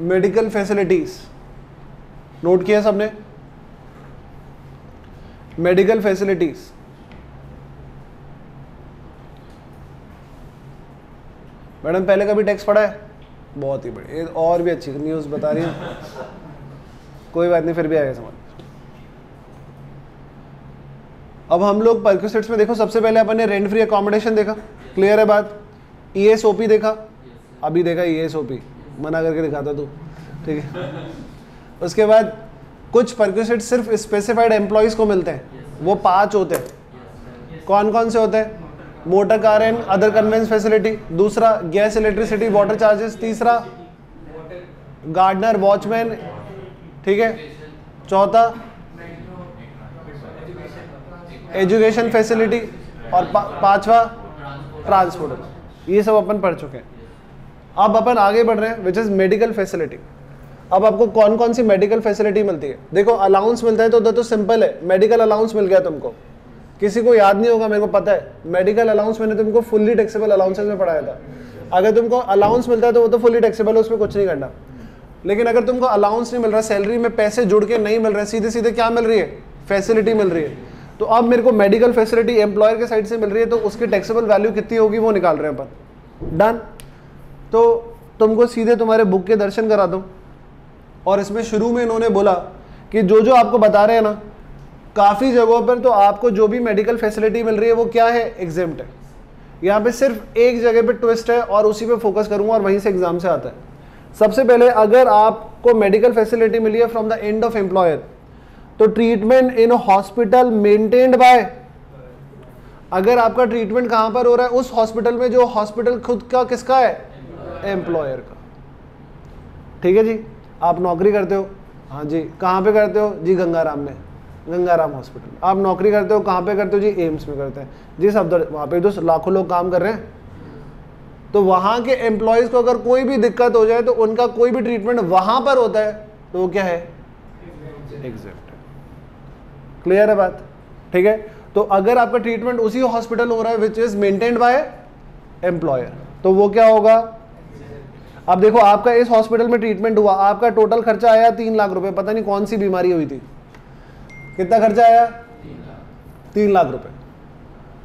Medical facilities. Note किया सबने? Medical facilities. Madam, पहले कभी टैक्स पढ़ा है? बहुत ही बढ़िया। और भी अच्छी न्यूज़ बता रही हूँ। कोई बात नहीं, फिर भी आएगा समझ अब हम लोग परक्यूसेट्स में देखो, सबसे पहले अपन ने रेंट फ्री अकोमोडेशन देखा। क्लियर है बात? ई एस ओ पी देखा? अभी देखा ई पी मना करके दिखाता तू, ठीक है? उसके बाद कुछ परक्यूसेट सिर्फ़ स्पेसिफाइड एम्प्लॉयज़ को मिलते हैं। वो पाँच होते हैं। कौन कौन से होते हैं? Motor car and other conveyance facility दूसरा गैस इलेक्ट्रिसिटी वाटर चार्जेस तीसरा गार्डनर वॉचमैन ठीक है? चौथा एजुकेशन फैसिलिटी और पांचवा ट्रांसपोर्ट ये सब अपन पढ़ चुके हैं। अब अपन आगे बढ़ रहे हैं विच इज़ मेडिकल फैसिलिटी अब आपको कौन कौन सी मेडिकल फैसिलिटी मिलती है? देखो अलाउंस मिलता है तो उधर तो सिंपल है. मेडिकल अलाउंस मिल गया तुमको. किसी को याद नहीं होगा, मेरे को पता है. मेडिकल अलाउंस मैंने तुमको फुल्ली टैक्सेबल अलाउंसेज में पढ़ाया था. अगर तुमको अलाउंस मिलता है तो वो तो फुल्ली टैक्सेबल है, उसमें कुछ नहीं करना. लेकिन अगर तुमको अलाउंस नहीं मिल रहा सैलरी में पैसे जुड़ के नहीं मिल रहे सीधे सीधे क्या मिल रही है? फैसिलिटी मिल रही है. तो अब मेरे को मेडिकल फैसिलिटी एम्प्लॉयर के साइड से मिल रही है तो उसकी टैक्सेबल वैल्यू कितनी होगी, वो निकाल रहे हैं अपन. डन तो तुमको सीधे तुम्हारे बुक के दर्शन करा दो। और इसमें शुरू में इन्होंने बोला कि जो जो आपको बता रहे हैं ना, काफ़ी जगहों पर तो आपको जो भी मेडिकल फैसिलिटी मिल रही है, वो क्या है? एग्जाम्प्ट है। यहाँ पे सिर्फ़ एक जगह पे ट्विस्ट है और उसी पे फोकस करूँगा और वहीं से एग्ज़ाम से आता है। सबसे पहले अगर आपको मेडिकल फैसिलिटी मिली है from the end of employer तो treatment in hospital maintained by अगर आपका ट्रीटमेंट कहाँ पर हो रहा है? उस हॉस्पिटल में जो हॉस्पिटल खुद का किसका है? एम्प्लॉयर का। ठीक है जी? आप नौकरी करते हो? हाँ जी। कहाँ पे करते हो? जी, गंगाराम में। गंगाराम हॉस्पिटल आप नौकरी करते हो? कहाँ पे करते हो? जी एम्स में करते हैं। जी, सब वहाँ पे तो लाखों लोग काम कर रहे हैं। तो वहाँ के एम्प्लॉयज़ को अगर कोई भी दिक्कत हो जाए तो उनका कोई भी ट्रीटमेंट वहाँ पर होता है तो वो क्या है? एग्जैक्ट क्लियर है बात? ठीक है? तो अगर आपका ट्रीटमेंट उसी हॉस्पिटल हो रहा है which is maintained by employer तो वो क्या होगा? अब देखो, आपका इस हॉस्पिटल में ट्रीटमेंट हुआ, आपका टोटल खर्चा आया तीन लाख रुपए, पता नहीं कौन सी बीमारी हुई थी। कितना खर्चा आया? तीन लाख रुपए।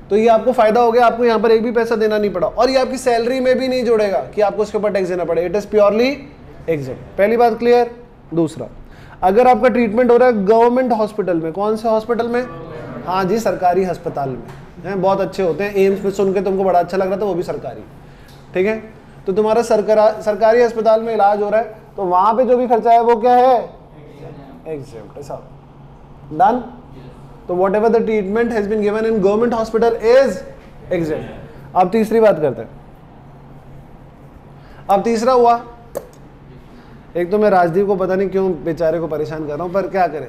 तो ये आपको फ़ायदा हो गया, आपको यहाँ पर एक भी पैसा देना नहीं पड़ा। और ये आपकी सैलरी में भी नहीं जोड़ेगा कि आपको उसके ऊपर टैक्स देना पड़े। इट इज़ प्योरली एग्जिट पहली बात क्लियर दूसरा, अगर आपका ट्रीटमेंट हो रहा है गवर्नमेंट हॉस्पिटल में, कौन से हॉस्पिटल में? हाँ जी, सरकारी अस्पताल में। हैं, बहुत अच्छे होते हैं। एम्स में सुन के तुमको बड़ा अच्छा लग रहा था, वो भी सरकारी। ठीक है? तो तुम्हारा सरकार सरकारी अस्पताल में इलाज हो रहा है तो वहाँ पे जो भी खर्चा है वो क्या है? एग्ज़ाम सब डन तो whatever the treatment has been given in government hospital is exempt अब तीसरी बात करते हैं। अब तीसरा हुआ। एक तो मैं राजदीप को पता नहीं क्यों बेचारे को परेशान कर रहा हूँ पर क्या करें?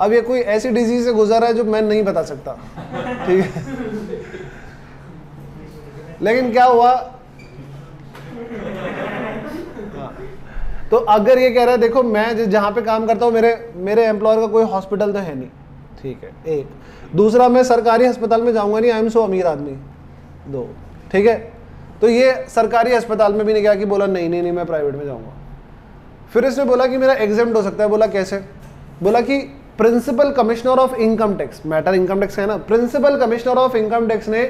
अब ये कोई ऐसी डिज़ीज़ से गुजर रहा है जो मैं नहीं बता सकता। ठीक है? लेकिन क्या हुआ? तो अगर ये कह रहा है, देखो, मैं जहाँ पे काम करता हूँ, मेरे मेरे एम्प्लॉयर का कोई हॉस्पिटल तो है नहीं। ठीक है, एक। दूसरा, मैं सरकारी अस्पताल में जाऊँगा नहीं आई एम सो अमीर आदमी। दो। ठीक है? तो ये सरकारी अस्पताल में भी नहीं गया कि बोला, नहीं नहीं नहीं, मैं प्राइवेट में जाऊँगा। फिर इसने बोला कि मेरा एग्ज़ाम हो सकता है। बोला, कैसे? बोला कि principal commissioner of income tax matter income tax है ना principal commissioner of income tax ने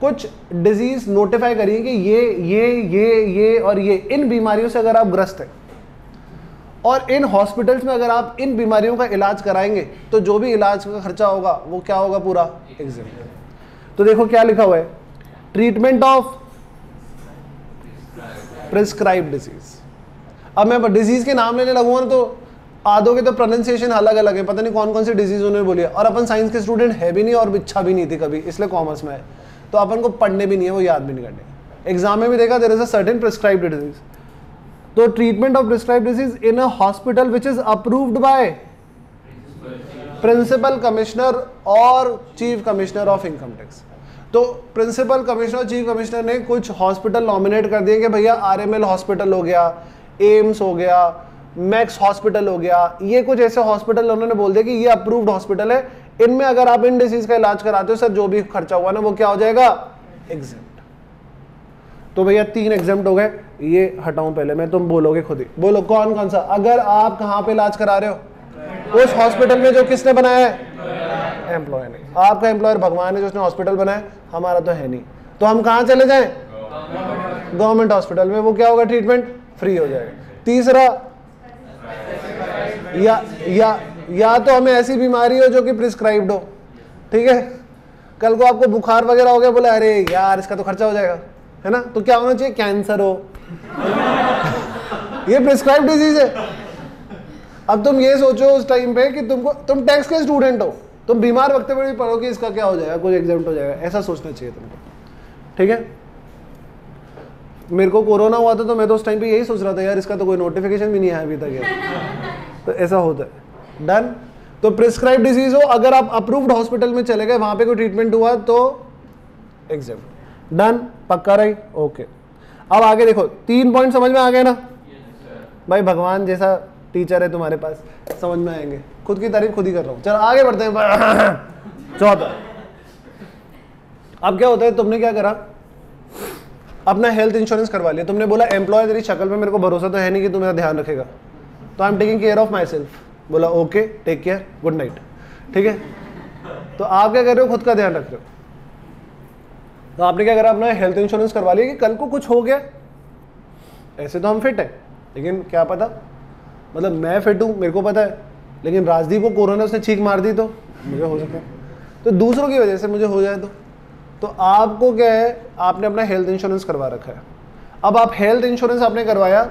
कुछ डिज़ीज़ नोटिफाई करी है कि ये ये ये ये और ये, इन बीमारियों से अगर आप ग्रस्त हैं और इन हॉस्पिटल्स में अगर आप इन बीमारियों का इलाज कराएँगे तो जो भी इलाज का खर्चा होगा वो क्या होगा पूरा? एग्ज़ाम तो देखो क्या लिखा हुआ है। ट्रीटमेंट ऑफ़ प्रिस्क्राइब डिज़ीज़ अब मैं डिज़ीज़ के नाम लेने लगूँगा ना तो आधों के तो प्रोनाउंसिएशन अलग अलग है। पता नहीं कौन कौन सी डिज़ीज़ उन्होंने बोली है। और अपन साइंस के स्टूडेंट है भी नहीं और इच्छा भी नहीं थी कभी इसलिए कॉमर्स में है। तो अपन को पढ़ने भी नहीं है वो याद भी नहीं करने। एग्ज़ाम में भी देखा there is a certain prescribed disease तो treatment of prescribe disease in a hospital which is approved by principal commissioner और chief commissioner of income tax तो प्रिंसिपल कमिश्नर चीफ कमिश्नर ने कुछ हॉस्पिटल नॉमिनेट कर दिए कि भैया आरएमएल हॉस्पिटल हो गया एम्स हो गया मैक्स हॉस्पिटल हो गया, ये कुछ ऐसे हॉस्पिटल उन्होंने बोल दिया कि ये अप्रूव्ड हॉस्पिटल है। इनमें अगर आप इन डिसीज का इलाज कराते हो, सर, जो भी खर्चा हुआ ना, वो क्या हो जाएगा? एग्ज़ाम तो भैया तीन एग्ज़ाम हो गए। ये हटाऊं पहले, मैं तुम बोलोगे खुद ही। बोलो, कौन कौन सा? अगर आप कहाँ पे इलाज करा रहे हो? उस हॉस्पिटल में जो किसने बनाया है? एम्प्लॉय ने। आपका एम्प्लॉयर भगवान है जो उसने हॉस्पिटल बनाया हमारा तो है नहीं। तो हम कहाँ चले जाएँ? गवर्नमेंट हॉस्पिटल में। वो क्या होगा ट्रीटमेंट फ्री हो जाएगा। तीसरा, या या या तो हमें ऐसी बीमारी हो जो कि प्रिस्क्राइब्ड हो। ठीक है? कल को आपको बुखार वगैरह हो गया, बोला, अरे यार, इसका तो खर्चा हो जाएगा। है ना? तो क्या होना चाहिए? कैंसर हो। ये प्रिस्क्राइब डिज़ीज़ है। अब तुम ये सोचो उस टाइम पे कि तुमको, तुम टैक्स के स्टूडेंट हो। तुम बीमार वक्त में भी पढ़ो इसका क्या हो जाएगा, कुछ एग्ज़ाम हो जाएगा। ऐसा सोचना चाहिए तुमको। ठीक है? मेरे को कोरोना हुआ था तो मैं तो उस टाइम पे यही सोच रहा था, यार, इसका तो कोई नोटिफिकेशन भी नहीं आया अभी तक यार। तो ऐसा होता है। डन तो प्रिस्क्राइब डिज़ीज़ हो। अगर आप अप्रूव्ड हॉस्पिटल में चले गए, वहाँ पे कोई ट्रीटमेंट हुआ तो एग्ज़ाम डन पक्का रही? ओके अब आगे देखो, तीन पॉइंट समझ में आ गए ना? भाई भगवान जैसा टीचर है तुम्हारे पास, समझ में आएँगे। खुद की तारीफ़ खुद ही कर रहा हूँ। चलो, आगे बढ़ते हैं। चौथा। अब क्या होता है, तुमने क्या करा? अपना हेल्थ इंश्योरेंस करवा लिया। तुमने बोला एम्प्लॉय तेरी शक्ल में मेरे को भरोसा तो है नहीं कि तू मेरा ध्यान रखेगा। तो I am taking care of myself बोला okay take care good night ठीक है? तो आप क्या कर रहे हो? खुद का ध्यान रख रहे हो। तो आपने क्या करा? अपना हेल्थ इंश्योरेंस करवा लिया कि कल को कुछ हो गया? ऐसे तो हम फिट हैं, लेकिन क्या पता? मतलब मैं फिट हूँ, मेरे को पता है, लेकिन राजदीप को कोरोना से छींक मार दी तो मुझे हो सके तो दूसरों की वजह से मुझे हो जाए तो। तो आपको क्या है? आपने अपना हेल्थ इंश्योरेंस करवा रखा है। अब आप हेल्थ इंश्योरेंस आपने करवाया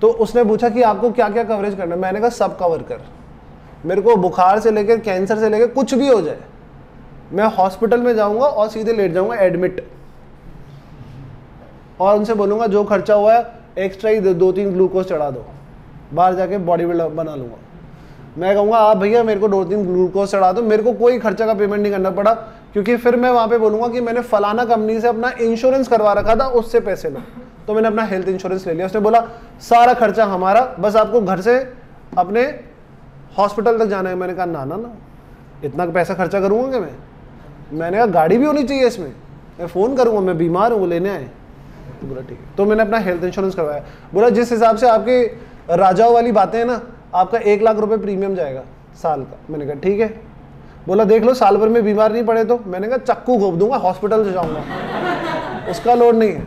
तो उसने पूछा कि आपको क्या क्या कवरेज करना है? मैंने कहा, सब कवर कर। मेरे को बुखार से लेकर कैंसर से लेकर कुछ भी हो जाए मैं हॉस्पिटल में जाऊँगा और सीधे लेट जाऊँगा एडमिट और उनसे बोलूँगा, जो खर्चा हुआ है एक्स्ट्रा ही दो तीन ग्लूकोज चढ़ा दो। बाहर जाके बॉडी बिल्डर बना लूँगा। मैं कहूँगा, आप भैया, मेरे को दो तीन ग्लूकोज चढ़ा दो, मेरे को कोई खर्चा का पेमेंट नहीं करना पड़ा, क्योंकि फिर मैं वहाँ पे बोलूँगा कि मैंने फलाना कंपनी से अपना इंश्योरेंस करवा रखा था, उससे पैसे लो। तो मैंने अपना हेल्थ इंश्योरेंस ले लिया। उसने बोला, सारा खर्चा हमारा, बस आपको घर से अपने हॉस्पिटल तक जाना है। मैंने कहा, ना ना ना, इतना पैसा खर्चा करूँगा क्या मैं? मैंने कहा, गाड़ी भी होनी चाहिए इसमें। मैं फ़ोन करूँगा, मैं बीमार हूँ, वो लेने आए। तो बोला, ठीक है। तो मैंने अपना हेल्थ इंश्योरेंस करवाया। बोला, जिस हिसाब से आपके राजाओं वाली बातें हैं ना, आपका एक लाख रुपए प्रीमियम जाएगा साल का। मैंने कहा, ठीक है। बोला, देख लो, साल भर में बीमार नहीं पड़े तो? मैंने कहा, चक्कू घोप दूँगा हॉस्पिटल से जाऊँगा। उसका लोड नहीं है।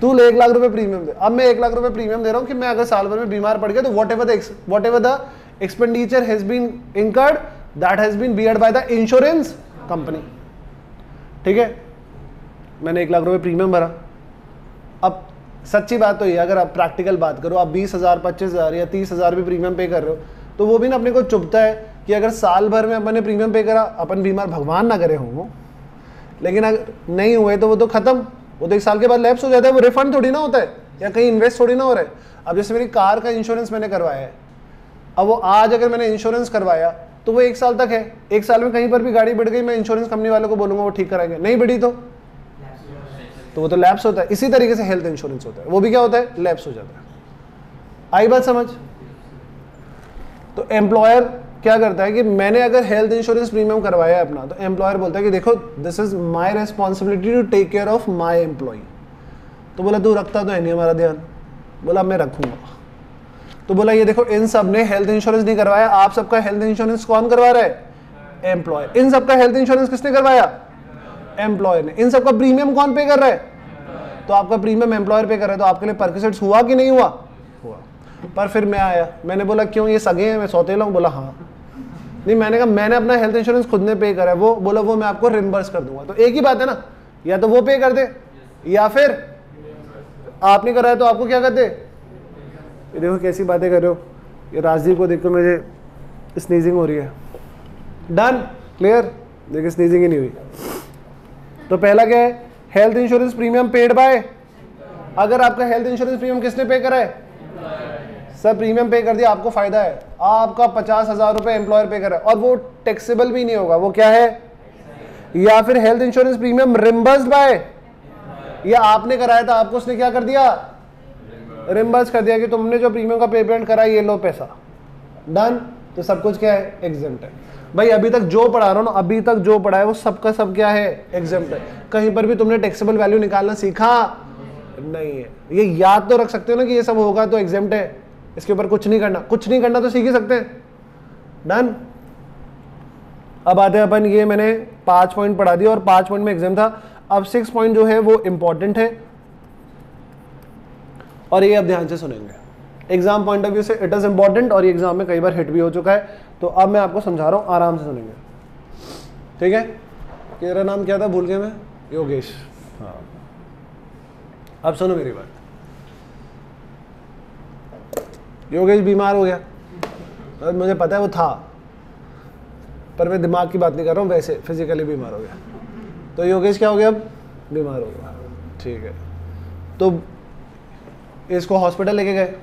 तू ले एक लाख रुपए प्रीमियम दे। अब मैं एक लाख रुपए प्रीमियम दे रहा हूँ कि मैं अगर साल भर में बीमार पड़ गया तो whatever whatever the expenditure has been incurred that has been beared by the insurance company ठीक है? मैंने एक लाख रुपए प्रीमियम भरा। अब सच्ची बात तो ये अगर आप प्रैक्टिकल बात करो, आप बीस हज़ार, पच्चीस हज़ार या तीस हज़ार भी प्रीमियम पे कर रहे हो तो वो भी ना अपने को चुभता है कि अगर साल भर में अपन ने प्रीमियम पे करा, अपन बीमार भगवान ना करे हों लेकिन अगर नहीं हुए तो वो तो ख़त्म। वो तो एक साल के बाद लैप्स हो जाता है, वो रिफंड थोड़ी ना होता है, या कहीं इन्वेस्ट थोड़ी ना हो रहा है। अब जैसे मेरी कार का इंश्योरेंस मैंने करवाया है। अब वो आज अगर मैंने इंश्योरेंस करवाया तो वो एक साल तक है। एक साल में कहीं पर भी गाड़ी बढ़ गई, मैं इंश्योरेंस कंपनी वालों को बोलूँगा वो ठीक कराएँगे। नहीं बढ़ी तो? तो वो तो लैप्स होता है। इसी तरीके से हेल्थ इंश्योरेंस होता है। वो भी क्या होता है? लैप्स हो जाता है। आई बात समझ? तो एम्प्लॉयर क्या करता है कि मैंने अगर हेल्थ इंश्योरेंस प्रीमियम करवाया अपना तो एम्प्लॉयर बोलता है कि देखो this is my responsibility to take care of my employee तो बोला, तू रखता तो है नहीं हमारा ध्यान। बोला, मैं रखूँगा। तो बोला, ये देखो, इन सबने हेल्थ इंश्योरेंस नहीं करवाया। आप सबका हेल्थ इंश्योरेंस कौन करवा रहा है? एम्प्लॉय इन सबका हेल्थ इंश्योरेंस किसने करवाया? एम्प्लॉय ने। इन सबका प्रीमियम कौन पे कर रहा है? तो आपका प्रीमियम एम्प्लॉयर पे कर रहा है। तो आपके लिए परकिसेट्स हुआ कि नहीं हुआ? हुआ। पर फिर मैं आया। मैंने बोला, क्यों? ये सगे हैं, मैं सौतेला हूँ बोला हाँ। नहीं, मैंने कहा, मैंने अपना हेल्थ इंश्योरेंस खुद ने पे करा है। वो बोला, वो मैं आपको रिम्बर्स कर दूँगा। तो एक ही बात है ना? या तो वो पे कर दे, या फिर आपने कराया तो आपको क्या कर दे? ये देखो कैसी बातें कर रहे हो। ये राजदीप को देखो मुझे स्नीजिंग हो रही है। डन क्लियर देखिए स्नीजिंग ही नहीं हुई। तो पहला क्या है? Health insurance premium paid by अगर आपका हेल्थ इंश्योरेंस प्रीमियम किसने पे करा है? सर प्रीमियम पे कर दिया, आपको फ़ायदा है। आपका पचास हज़ार रुपए एम्प्लॉयर पे करा है। और वो टैक्सेबल भी नहीं होगा। वो क्या है? या फिर health insurance premium reimburse by या आपने कराया था, आपको उसने क्या कर दिया? रिम्बर्स कर दिया कि तुमने जो प्रीमियम का पेमेंट करा ये लो पैसा। डन तो सब कुछ क्या है? एग्ज़ाम है। भाई, अभी तक जो पढ़ा रहा हूँ ना, अभी तक जो पढ़ा है, वो सबका सब क्या है? एग्ज़ाम है। कहीं पर भी तुमने टैक्सेबल वैल्यू निकालना सीखा? नहीं है। ये याद तो रख सकते हो ना कि ये सब होगा तो एग्ज़ाम है। इसके ऊपर कुछ नहीं करना। कुछ नहीं करना तो सीख ही सकते डन अब आते हैं अपन, ये मैंने पाँच पॉइंट पढ़ा दिया और पाँच पॉइंट में एग्ज़ाम था। अब सिक्स पॉइंट जो है, वो इंपॉर्टेंट है। और ये अब ध्यान से सुनेंगे। एग्ज़ाम पॉइंट ऑफ़ व्यू से इट इज़ इंपॉर्टेंट और ये एग्ज़ाम में कई बार हिट भी हो चुका है। तो अब मैं आपको समझा रहा हूँ, आराम से सुनेंगे। ठीक है? तेरा नाम क्या था? भूल गया मैं? योगेश। हाँ। अब सुनो मेरी बात। योगेश बीमार हो गया। और मुझे पता है वो था। पर मैं दिमाग की बात नहीं कर रहा हूँ, वैसे फिजिकली बीमार हो गया। तो योगेश क्या हो गया अब? बीमार हो गया। ठीक है। तो इसको हॉस्पिटल लेके गए।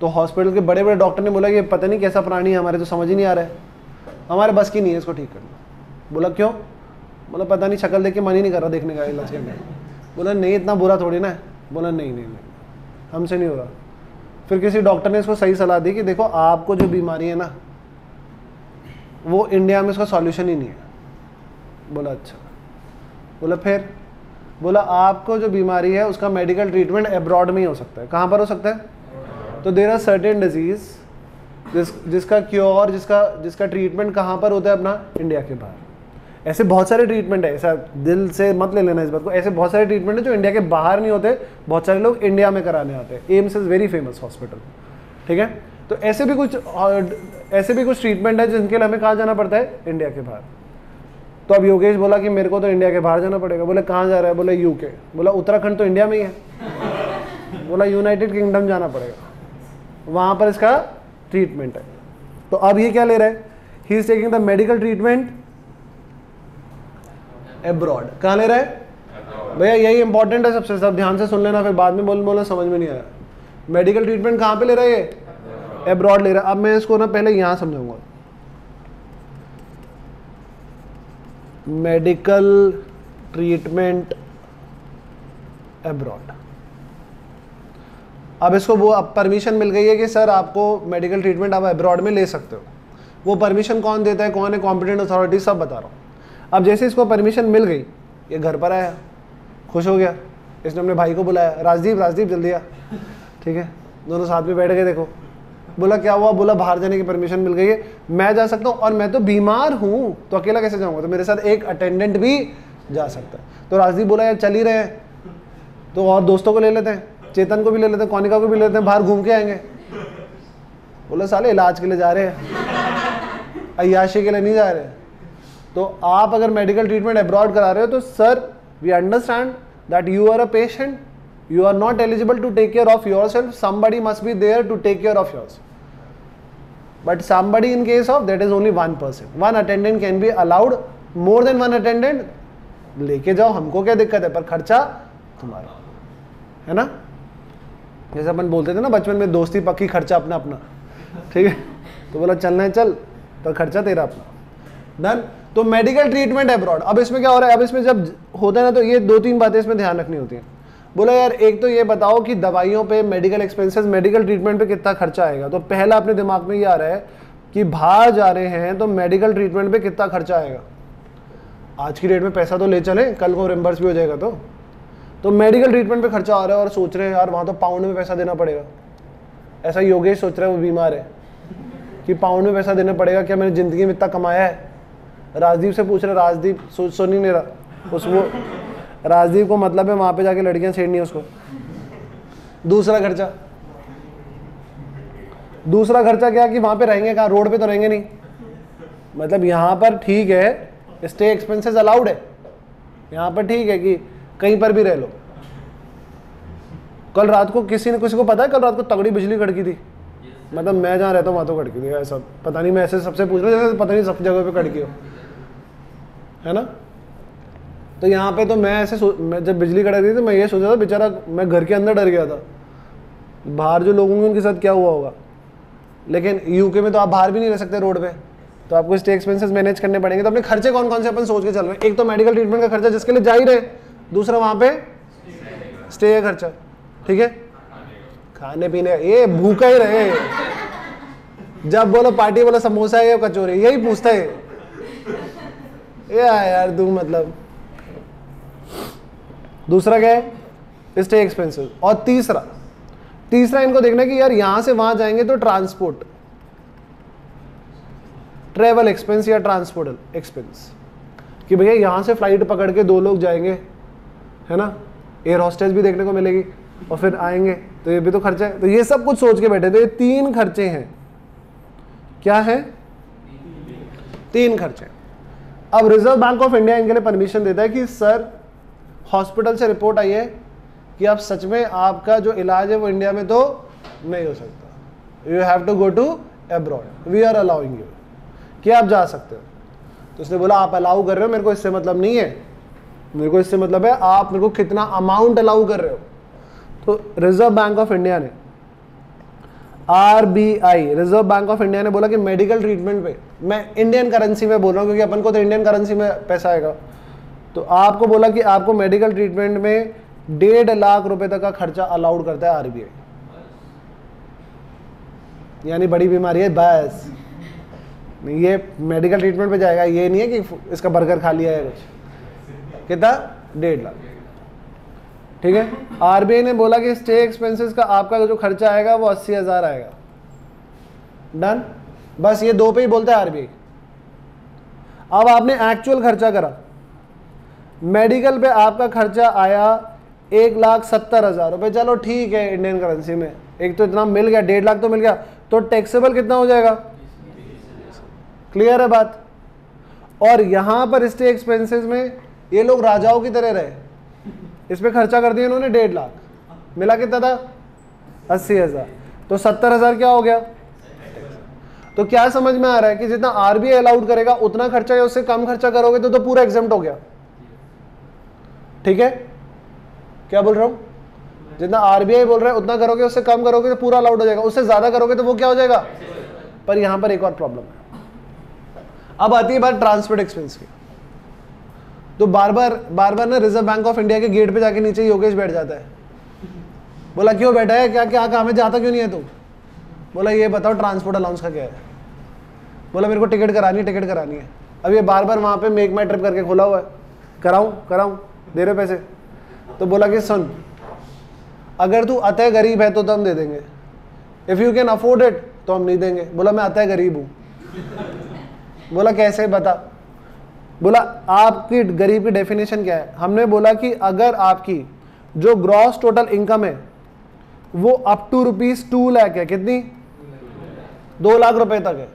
तो हॉस्पिटल के बड़े बड़े डॉक्टर ने बोला कि पता नहीं कैसा प्राणी है, हमारे तो समझ ही नहीं आ रहा है। हमारे बस की नहीं है इसको ठीक करना। बोला, क्यों? बोला, पता नहीं, शक्ल देख के मन ही नहीं कर रहा देखने का इलाज करने बोला, नहीं, इतना बुरा थोड़ी ना बोला, नहीं नहीं नहीं, हमसे नहीं हो रहा। फिर किसी डॉक्टर ने इसको सही सलाह दी कि देखो, आपको जो बीमारी है ना, वो इंडिया में इसका सॉल्यूशन ही नहीं है। बोला अच्छा। बोला, फिर? बोला, आपको जो बीमारी है, उसका मेडिकल ट्रीटमेंट अब्रॉड में ही हो सकता है। कहाँ पर हो सकता है? तो देर आर सर्टेन डिज़ीज़ जिस, जिसका क्योर जिसका जिसका ट्रीटमेंट कहाँ पर होता है अपना? इंडिया के बाहर। ऐसे बहुत सारे ट्रीटमेंट है। ऐसा दिल से मत ले लेना इस बात को। ऐसे बहुत सारे ट्रीटमेंट है जो इंडिया के बाहर नहीं होते। बहुत सारे लोग इंडिया में कराने आते हैं। AIIMS is very famous hospital ठीक है? तो ऐसे भी कुछ ऐसे भी कुछ ट्रीटमेंट है जिनके लिए हमें कहाँ जाना पड़ता है? इंडिया के बाहर। तो अब योगेश बोला कि मेरे को तो इंडिया के बाहर जाना पड़ेगा। बोले, कहाँ जा रहा है? बोले यूके बोला, उत्तराखंड तो इंडिया में ही है। बोला यूनाइटेड किंगडम जाना पड़ेगा। वहाँ पर इसका ट्रीटमेंट है। तो अब ये क्या ले रहा है? He is taking the medical treatment abroad कहाँ ले रहा है? भैया, यही इंपॉर्टेंट है सबसे। सब ध्यान से सुन लेना, फिर बाद में बोल बोलना समझ में नहीं आया मेडिकल ट्रीटमेंट कहाँ पे ले रहा है? ये एब्रॉड ले रहा है। अब मैं इसको ना पहले यहाँ समझाऊँगा। Medical treatment abroad. अब इसको वो, अब परमिशन मिल गई है कि सर आपको मेडिकल ट्रीटमेंट आप एब्रॉड में ले सकते हो। वो परमिशन कौन देता है, कौन है कॉम्पिटेंट अथॉरिटी सब बता रहा हूँ। अब जैसे इसको परमिशन मिल गई, ये घर पर आया, खुश हो गया। इसने अपने भाई को बुलाया, राजदीप राजदीप, जल्दी आ। ठीक है? दोनों साथ में बैठ गए, देखो। बोला, क्या हुआ? बोला, बाहर जाने की परमिशन मिल गई है। मैं जा सकता हूँ और मैं तो बीमार हूँ तो अकेला कैसे जाऊँगा? तो मेरे साथ एक अटेंडेंट भी जा सकता है। तो राजदीप बोला, यार, चल ही रहे हैं। तो और दोस्तों को ले लेते हैं, चेतन को भी ले लेते हैं, कौनिका को भी ले लेते हैं, बाहर घूम के आएँगे। बोला, साले, इलाज के लिए जा रहे हैं। अयाशी के लिए नहीं जा रहे। तो आप अगर मेडिकल ट्रीटमेंट अब्रॉड करा रहे हो तो sir we understand that you are a patient you are not eligible to take care of yourself somebody must be there to take care of yours but somebody in case of that is only one person one attendant can be allowed more than one attendant लेके जाओ हमको क्या दिक्कत है पर खर्चा तुम्हारा है ना जैसे अपन बोलते थे ना बचपन में दोस्ती पक्की खर्चा अपना अपना ठीक है तो बोला चलना है चल पर खर्चा तेरा अपना डन तो मेडिकल ट्रीटमेंट अब्रॉड अब इसमें क्या हो रहा है अब इसमें जब होता है ना तो ये दो तीन बातें इसमें ध्यान रखनी होती हैं बोला, यार, एक तो ये बताओ कि दवाइयों पे मेडिकल एक्सपेंसेस मेडिकल ट्रीटमेंट पे कितना खर्चा आएगा? तो पहला अपने दिमाग में ये आ रहा है कि बाहर जा रहे हैं तो मेडिकल ट्रीटमेंट पे कितना खर्चा आएगा? आज की डेट में पैसा तो ले चले, कल को रिम्बर्स भी हो जाएगा तो। तो मेडिकल ट्रीटमेंट पे खर्चा आ रहा है और सोच रहे हैं, यार, वहाँ तो पाउंड में पैसा देना पड़ेगा। ऐसा योगेश सोच रहा है, वो बीमार है, कि पाउंड में पैसा देना पड़ेगा, क्या मैंने ज़िंदगी में इतना कमाया है? राजदीप से पूछ रहे राजदीप, सोच सो नहीं रहा उस वो राजदीप को मतलब है वहाँ पे जाके लड़कियाँ छेड़नी है उसको। दूसरा खर्चा। दूसरा खर्चा क्या कि वहाँ पे रहेंगे कहा? रोड पे तो रहेंगे नहीं। मतलब यहाँ पर ठीक है स्टे एक्सपेंसेस अलाउड है। यहाँ पर ठीक है कि कहीं पर भी रह लो। कल रात को किसी ने, किसी को पता है कल रात को तगड़ी बिजली कड़की थी? मतलब मैं जहाँ रहता हूँ वहाँ तो कड़की थी, ऐसा। पता नहीं, मैं ऐसे सबसे पूछ रहा हूँ पता नहीं सब जगह पे कड़की हो। है ना? तो यहाँ पे तो मैं ऐसे मैं जब बिजली कड़क रही थी तो मैं ये सोचा था, बेचारा, मैं घर के अंदर डर गया था। बाहर जो लोग होंगे उनके साथ क्या हुआ होगा? लेकिन यूके में तो आप बाहर भी नहीं रह सकते रोड पे। तो आपको स्टे एक्सपेंसेस मैनेज करने पड़ेंगे। तो अपने खर्चे कौन कौन से अपन सोच के चल रहे हैं? एक तो मेडिकल ट्रीटमेंट का खर्चा जिसके लिए जा ही रहे, दूसरा वहाँ पे स्टे का खर्चा। ठीक है? खाने पीने ये भूखा ही रहे। जब बोलो पार्टी बोलो समोसा है या कचोरी, यही पूछता है। यार, तू मतलब दूसरा क्या है? स्टे एक्सपेंसेस और तीसरा तीसरा इनको देखना कि यार यहाँ से वहाँ जाएँगे तो ट्रांसपोर्ट ट्रेवल एक्सपेंस या ट्रांसपोर्ट एक्सपेंस कि भैया यहाँ से फ़्लाइट पकड़ के दो लोग जाएँगे, है ना? एयर हॉस्टेस भी देखने को मिलेगी और फिर आएँगे। तो ये भी तो खर्चा है। तो ये सब कुछ सोच के बैठे तो ये तीन खर्चे हैं। क्या है? तीन खर्चे अब रिज़र्व बैंक ऑफ़ इंडिया इनके लिए परमिशन देता है कि सर हॉस्पिटल से रिपोर्ट आई है कि आप सच में आपका जो इलाज है वो इंडिया में तो नहीं हो सकता। You have to go to abroad we are allowing you कि आप जा सकते हो। तो उसने बोला, आप अलाउ कर रहे हो, मेरे को इससे मतलब नहीं है। मेरे को इससे मतलब है, आप मेरे को कितना अमाउंट अलाउ कर रहे हो। तो रिज़र्व बैंक ऑफ़ इंडिया ने R B I Reserve Bank of India ने बोला कि मेडिकल ट्रीटमेंट पे, मैं इंडियन करेंसी में बोल रहा हूँ, क्योंकि अपन को तो इंडियन करेंसी में पैसा आएगा। तो आपको बोला कि आपको मेडिकल ट्रीटमेंट में डेढ़ लाख रुपए तक का खर्चा अलाउड करता है आरबीआई यानी बड़ी बीमारी है, बस। ये मेडिकल ट्रीटमेंट पे जाएगा, ये नहीं है कि इसका बर्गर खा लिया है कुछ। कितना? डेढ़ लाख। ठीक है? आरबीआई ने बोला कि स्टे एक्सपेंसेस का आपका जो खर्चा आएगा, वो अस्सी हज़ार आएगा। डन बस, ये दो पे ही बोलता है आरबीआई अब आपने एक्चुअल खर्चा करा। मेडिकल पे आपका खर्चा आया एक लाख सत्तर हज़ार रुपये चलो ठीक है इंडियन करेंसी में। एक तो इतना मिल गया डेढ़ लाख तो मिल गया तो टैक्सेबल कितना हो जाएगा? क्लियर है बात? और यहाँ पर स्टे एक्सपेंसेस में ये लोग राजाओं की तरह रहे। इस पर खर्चा कर दिया इन्होंने डेढ़ लाख। मिला कितना था? अस्सी हज़ार। तो सत्तर हज़ार क्या हो गया? तो क्या समझ में आ रहा है कि जितना आरबीआई अलाउड करेगा उतना खर्चा या उससे कम खर्चा करोगे तो, तो पूरा एग्ज़ाम हो गया। ठीक है? क्या बोल रहा हूँ? जितना आरबीआई बोल रहा है, उतना करोगे, उससे कम करोगे तो पूरा अलाउड हो जाएगा। उससे ज़्यादा करोगे तो वो क्या हो जाएगा? पर यहाँ पर एक और प्रॉब्लम है। अब आती है बात ट्रांसपोर्ट एक्सपेंस की। तो बार बार बार बार ना रिज़र्व बैंक ऑफ़ इंडिया के गेट पे जाके नीचे योगेश बैठ जाता है। बोला, क्यों बैठा है? क्या क्या काम है? जाता क्यों नहीं है तू? बोला, ये बताओ ट्रांसपोर्ट अलाउंस का क्या है? बोला, मेरे को टिकट करानी है टिकट करानी है। अब ये बार बार वहाँ पे मेक माई ट्रिप करके खोला हुआ है। कराऊँ कराऊँ। दे रहे पैसे। तो बोला कि सुन अगर तू अतः गरीब है तो, तो हम दे देंगे। If you can afford it तो हम नहीं देंगे। बोला मैं अतः गरीब हूँ। बोला कैसे बता? बोला आपकी गरीब की डेफिनेशन क्या है? हमने बोला कि अगर आपकी जो ग्रॉस टोटल इनकम है वो up to rupees two lakh है। कितनी? दो लाख रुपए तक है।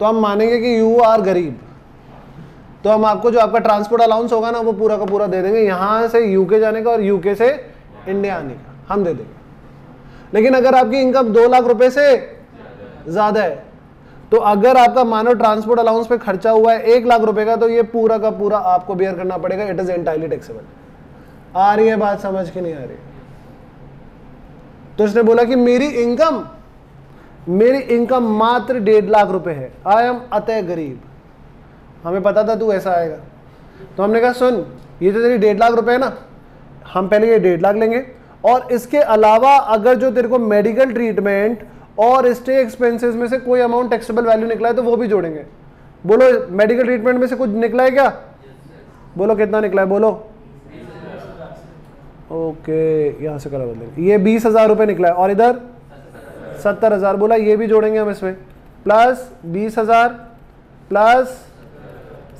तो हम मानेंगे कि यू आर गरीब। तो हम आपको जो आपका ट्रांसपोर्ट अलाउंस होगा ना, वो पूरा का पूरा दे देंगे। यहाँ से यूके जाने का और यूके से इंडिया आने का। हम दे देंगे। लेकिन अगर आपकी इनकम दो लाख रुपए से ज़्यादा है तो अगर आपका मानो ट्रांसपोर्ट अलाउंस पे खर्चा हुआ है एक लाख रुपए का तो ये पूरा का पूरा आपको बियर करना पड़ेगा। इट इज़ एंटायरली टैक्सेबल आ रही है बात, समझ के नहीं आ रही। तो इसने बोला कि मेरी इनकम मेरी इनकम मात्र डेढ़ लाख रुपए है। आई एम अतः गरीब। हमें पता था तू ऐसा आएगा। तो हमने कहा, सुन, ये तो तेरी डेढ़ लाख रुपए है ना, हम पहले ये डेढ़ लाख लेंगे। और इसके अलावा अगर जो तेरे को मेडिकल ट्रीटमेंट और स्टे एक्सपेंसेस में से कोई अमाउंट टैक्सेबल वैल्यू निकला है तो वो भी जोड़ेंगे। बोलो मेडिकल ट्रीटमेंट में से कुछ निकला है क्या? बोलो, कितना निकला है? बोलो। ओके यहाँ से कलर बदलेंगे। ये बीस हज़ार रुपये निकला है। और इधर सत्तर हज़ार, बोला, ये भी जोड़ेंगे हम इसमें। प्लस बीस हज़ार प्लस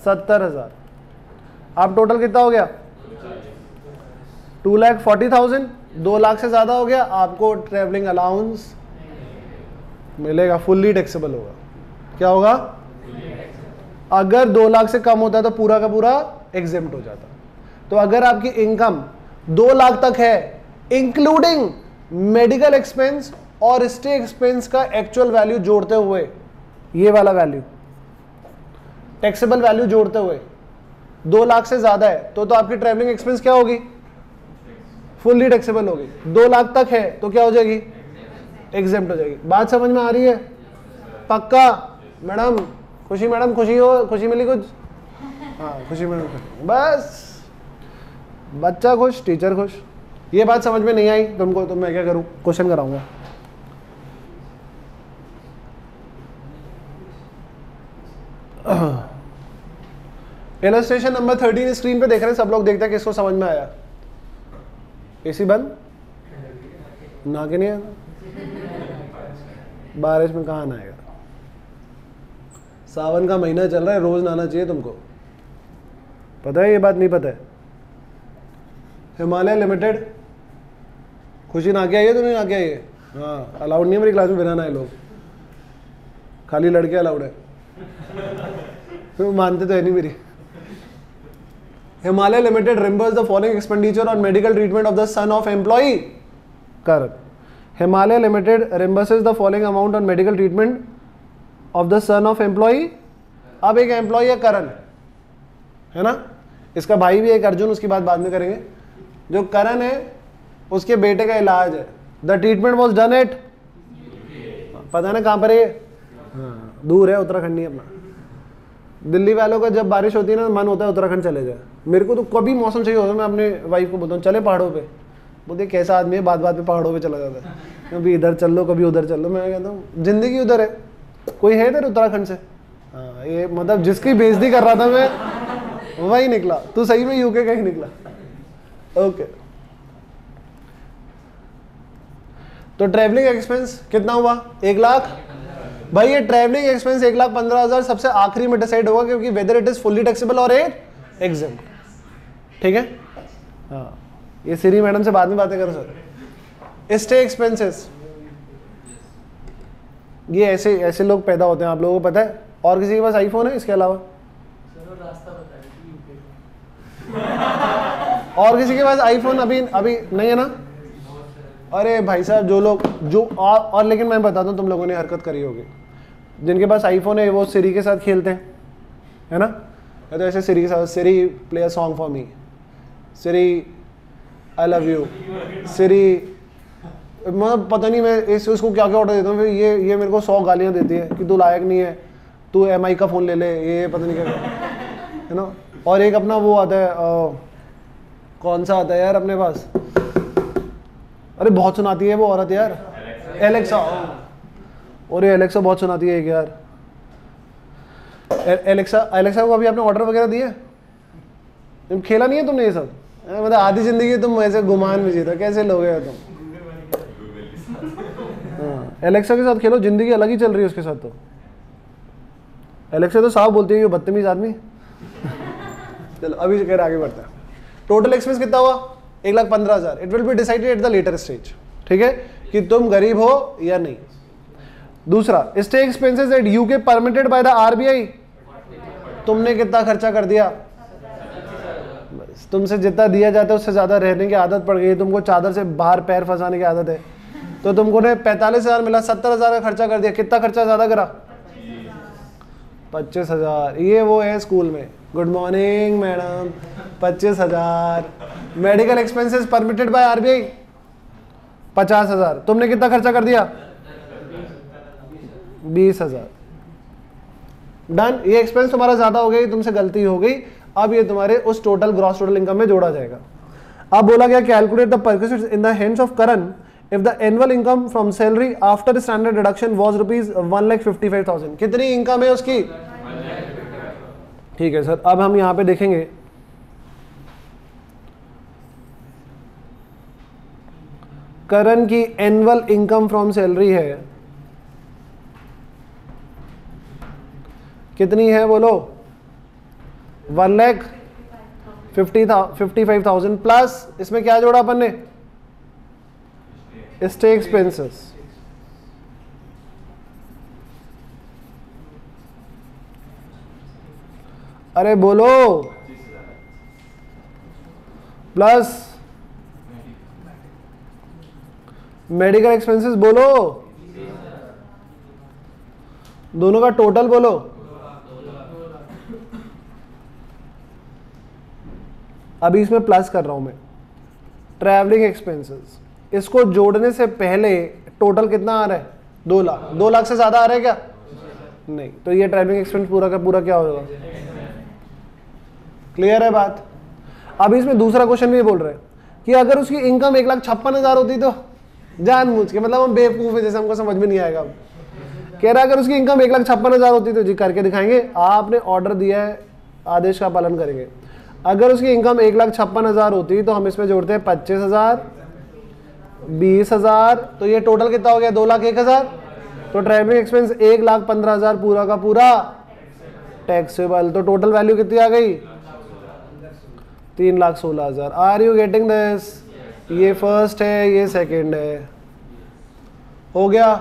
सत्तर हज़ार। आप टोटल कितना हो गया? टू लैख फोर्टी थाउज़ेंड दो लाख से ज़्यादा हो गया। आपको ट्रेवलिंग अलाउंस मिलेगा फुल्ली टैक्सेबल होगा। क्या होगा? अगर दो लाख से कम होता है तो पूरा का पूरा एग्जेम्प्ट हो जाता। तो अगर आपकी इनकम दो लाख तक है इंक्लूडिंग मेडिकल एक्सपेंस और स्टे एक्सपेंस का एक्चुअल वैल्यू जोड़ते हुए, ये वाला वैल्यू टैक्सेबल वैल्यू जोड़ते हुए, दो लाख से ज़्यादा है तो तो आपकी ट्रेवलिंग एक्सपेंस क्या होगी? फुल्ली टैक्सेबल होगी। दो लाख तक है तो क्या हो जाएगी? एग्जेप्ट हो जाएगी। बात समझ में आ रही है? पक्का? मैडम, खुशी मैडम, खुशी हो, खुशी मिली कुछ? हाँ खुशी मैडम बस। बच्चा खुश टीचर खुश। ये बात समझ में नहीं आई तुमको तो मैं क्या करूँ? क्वेश्चन कराऊँगा। इलस्ट्रेशन नंबर थर्टीन स्क्रीन पे देख रहे हैं, सब लोग देखते हैं किसको समझ में आया। एसी बंद? ना के नहीं आता बारिश में कहाँ आएगा? सावन का महीना चल रहा है, रोज नहाना चाहिए तुमको। पता है ये बात? नहीं पता है। हिमालय लिमिटेड खुशी ना के आई है तो नहीं ना के आई है? हाँ अलाउड नहीं है मेरी क्लास में, बिना ना नहाए लोग। खाली लड़के अलाउड है। मानते तो है नहीं मेरी। Himalaya Limited reimburse the following expenditure on medical treatment of the son of employee correct Himalaya Limited reimburses the following amount on medical treatment of the son of employee अब एक एम्प्लॉय है करण, है ना? इसका भाई भी एक अर्जुन, उसकी बात बाद में करेंगे। जो करण है, उसके बेटे का इलाज है। The treatment was done at पता ना कहाँ पर है हाँ दूर है उत्तराखंड अपना। दिल्ली वालों का जब बारिश होती है ना, मन होता है उत्तराखंड चले जाए। मेरे को तो कभी मौसम सही होता है मैं अपने वाइफ को बोलता हूँ, चले पहाड़ों पे। बोलते, कैसा आदमी है? बात बात पे पहाड़ों पे चला जाता है। कभी इधर चल लो, कभी उधर चल लो। मैं कहता हूँ, ज़िंदगी उधर है। कोई है इधर उत्तराखंड से? हाँ ये मतलब जिसकी बेइज्जती कर रहा था मैं, वही निकला। तू सही में यूके का ही निकला। ओके तो ट्रैवलिंग एक्सपेंस कितना हुआ? एक लाख? भाई ये ट्रैवलिंग एक्सपेंस एक लाख पंद्रह हज़ार सबसे आखिरी में डिसाइड होगा क्योंकि whether it is fully taxable और एट एग्ज़ाम ठीक है? हाँ। ये सीरी मैडम से बाद में बातें करो सर स्टे एक्सपेंसेस ये ऐसे ऐसे लोग पैदा होते हैं आप लोगों को पता है। और किसी के पास आईफोन है इसके अलावा? और किसी के पास आईफोन अभी अभी नहीं है ना? अरे भाई साहब जो लोग जो और, और लेकिन मैं बताता हूँ तुम लोगों ने हरकत करी होगी। जिनके पास आईफोन है वो सीरी के साथ खेलते हैं है ना? तो ऐसे सीरी के साथ Siri play a song for me Siri I love you Siri मतलब पता नहीं मैं इस उसको क्या क्या ऑर्डर देता हूँ फिर ये ये मेरे को सौ गालियाँ देती है कि तू लायक नहीं है तू एमआई का फ़ोन ले ले ये पता नहीं क्या है ना? और एक अपना वो आता है आ, कौन सा आता है यार अपने पास? अरे बहुत सुनाती है वो औरत यार एलेक्सा और ये एलेक्सा बहुत सुनाती है यार। एलेक्सा एलेक्सा को अभी आपने ऑर्डर वगैरह दिए खेला नहीं है तुमने ये सब? मतलब आधी ज़िंदगी तुम ऐसे गुमान में जीता कैसे लोगे हो तुम? हाँ एलेक्सा के साथ खेलो, ज़िंदगी अलग ही चल रही है उसके साथ तो। एलेक्सा तो साफ़ बोलती है, ये बदतमीज आदमी। चलो, अभी कह आगे बढ़ते हैं। टोटल एक्सपेंस कितना हुआ? एक लाख पंद्रह हज़ार। It will be decided at the later stage ठीक है? कि तुम गरीब हो या नहीं। दूसरा stay expenses at UK permitted by the RBI तुमने कितना खर्चा कर दिया? तुमसे जितना दिया जाता है, उससे ज़्यादा रहने की आदत पड़ गई तुमको चादर से बाहर पैर फंसाने की आदत है। तो तुमको ने पैंतालीस हज़ार मिला, सत्तर हज़ार का खर्चा कर दिया। कितना खर्चा ज़्यादा करा? पच्चीस हज़ार। ये वो है स्कूल में। गुड मॉर्निंग मैडम पच्चीस हज़ार। Medical expenses permitted by RBI पचास हज़ार। तुमने कितना खर्चा कर दिया? बीस हज़ार। डन ये एक्सपेंस तुम्हारा ज़्यादा हो गई तुमसे गलती हो गई। अब ये तुम्हारे उस टोटल ग्रॉस टोटल इनकम में जोड़ा जाएगा। अब बोला गया calculate the in the hands of Karan if the annual income from salary after standard deduction was rupees one lakh fifty five thousand कितनी इनकम है उसकी? ठीक है सर, अब हम यहाँ पे देखेंगे। करण की एनुअल इनकम फ्रॉम सैलरी है। कितनी है बोलो? वन लैख फिफ्टी था फिफ्टी फाइव थाउज़ेंड प्लस इसमें क्या जोड़ा अपन ने? स्टे एक्सपेंसेस अरे बोलो। प्लस मेडिकल एक्सपेंसेस बोलो। दोनों का टोटल बोलो। अभी इसमें प्लस कर रहा हूँ मैं। ट्रैवलिंग एक्सपेंसेस इसको जोड़ने से पहले टोटल कितना आ रहा है? दो लाख। दो लाख से ज़्यादा आ रहा है क्या? नहीं। तो ये ट्रैवलिंग एक्सपेंस पूरा का पूरा क्या होगा? क्लियर है बात? अब इसमें दूसरा क्वेश्चन भी बोल रहे हैं कि अगर उसकी इनकम एक लाख छप्पन हज़ार होती तो? जान मुझ के मतलब हम बेवकूफ़ है, जैसे हमको समझ में नहीं आएगा कह रहा अगर उसकी इनकम एक लाख छप्पन हज़ार होती तो जी, करके दिखाएँगे। आपने ऑर्डर दिया है, आदेश का पालन करेंगे। अगर उसकी इनकम एक लाख छप्पन हज़ार होती तो हम इसमें जोड़ते हैं पच्चीस हज़ार, बीस हज़ार तो ये टोटल कितना हो गया? दो लाख एक हज़ार। तो ट्रैवलिंग एक्सपेंस एक लाख पंद्रह हज़ार पूरा का पूरा टैक्सेबल तो टोटल वैल्यू कितनी आ गई? तीन लाख सोलह हज़ार। आर यू गेटिंग दिस ये फ़र्स्ट है, ये सेकंड है। हो गया।